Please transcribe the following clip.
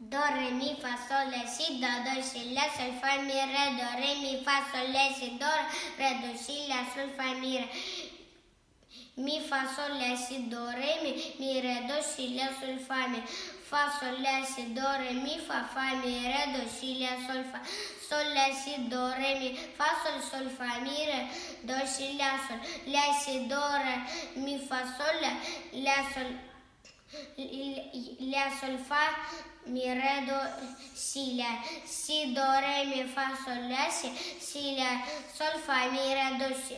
Do, re, mi, fa, sol, la, si, do, do, si, la, sol, fa, mi, re, do, re, mi, fa, sol, la, si, do, re, do, si, la, sol, fa, mi, re. Mi, fa, sol, la, si, do, re, mi, mi, re, do, si, la, sol, fa, mi. Fa, sol, la, si, do, re, mi, fa, fa, mi, re, do, si, la, sol, fa. Sol, la, si, do, re, mi, fa, sol, sol, fa, mi, re, do, si, la, sol. La, si, do, re, mi, fa, sol, la, la, sol. La, sol, fa, mi, re, do, si, la. Si, do, re, mi, fa, sol, la, si. Si, la, sol, fa, mi, re, do, si.